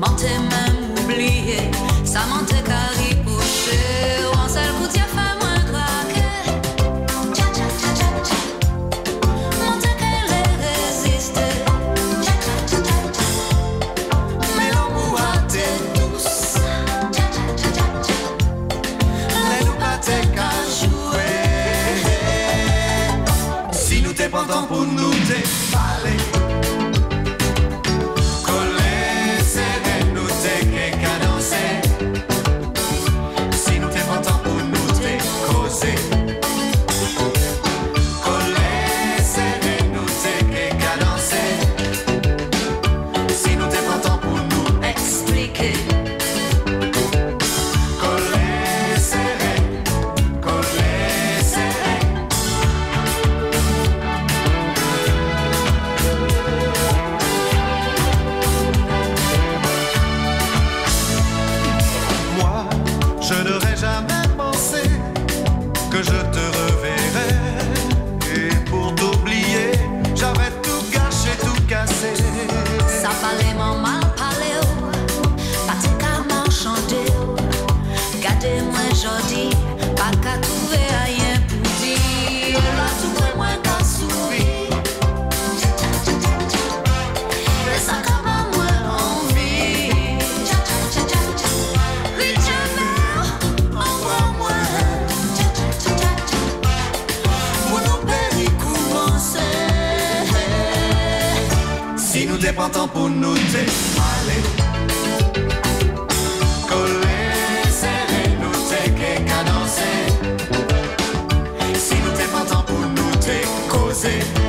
Mentait même oublié, ça mentait à sing je te reverrais. Et pour t'oublier, j'avais tout gâché, tout cassé. Ça fallait mon mal parler, pas te qu'à m'enchanter. Gardez-moi jodi, pas qu'à trouver rien Si nous dépendons pour nous t'es aller Coller, serrer, nous t'es qu'à danser Si nous dépendons pour nous t'es causer